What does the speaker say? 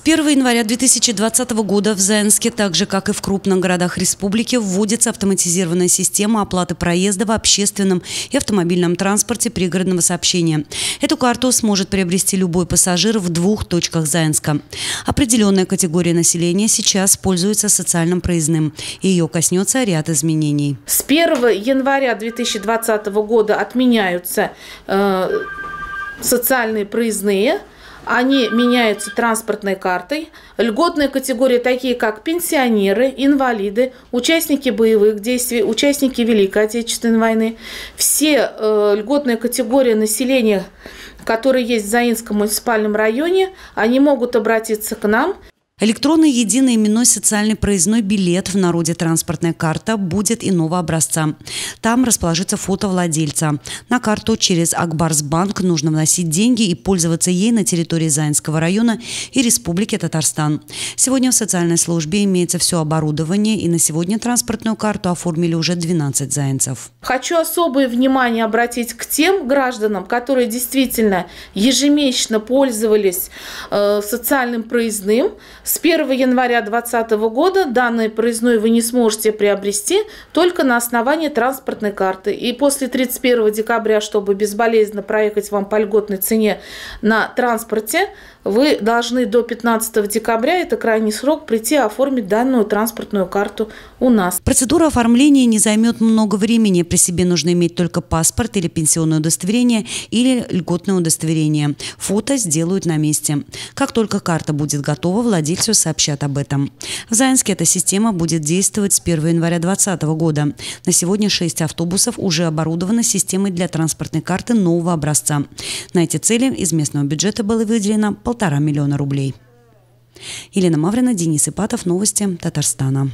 С 1 января 2020 года в Заинске, так же как и в крупных городах республики, вводится автоматизированная система оплаты проезда в общественном и автомобильном транспорте пригородного сообщения. Эту карту сможет приобрести любой пассажир в двух точках Заинска. Определенная категория населения сейчас пользуется социальным проездным. И ее коснется ряд изменений. С 1 января 2020 года отменяются э, социальные проездные – они меняются транспортной картой. Льготные категории, такие как пенсионеры, инвалиды, участники боевых действий, участники Великой Отечественной войны. Все э, льготные категории населения, которые есть в Заинском муниципальном районе, они могут обратиться к нам – Электронный единый именной социальный проездной билет, в народе транспортная карта, будет иного образца. Там расположится фото владельца. На карту через Акбарсбанк нужно вносить деньги и пользоваться ей на территории Заинского района и Республики Татарстан. Сегодня в социальной службе имеется все оборудование, и на сегодня транспортную карту оформили уже 12 заинцев. Хочу особое внимание обратить к тем гражданам, которые действительно ежемесячно пользовались э, социальным проездным, с 1 января 2020 года данный проездной вы не сможете приобрести только на основании транспортной карты. И после 31 декабря, чтобы безболезненно проехать вам по льготной цене на транспорте, вы должны до 15 декабря, это крайний срок, прийти оформить данную транспортную карту у нас. Процедура оформления не займет много времени. При себе нужно иметь только паспорт или пенсионное удостоверение или льготное удостоверение. Фото сделают на месте. Как только карта будет готова, владельцу сообщат об этом. В Заинске эта система будет действовать с 1 января 2020 года. На сегодня 6 автобусов уже оборудованы системой для транспортной карты нового образца. На эти цели из местного бюджета было выделено полтора миллиона рублей. Елена Маврина, Денис Ипатов. Новости Татарстана.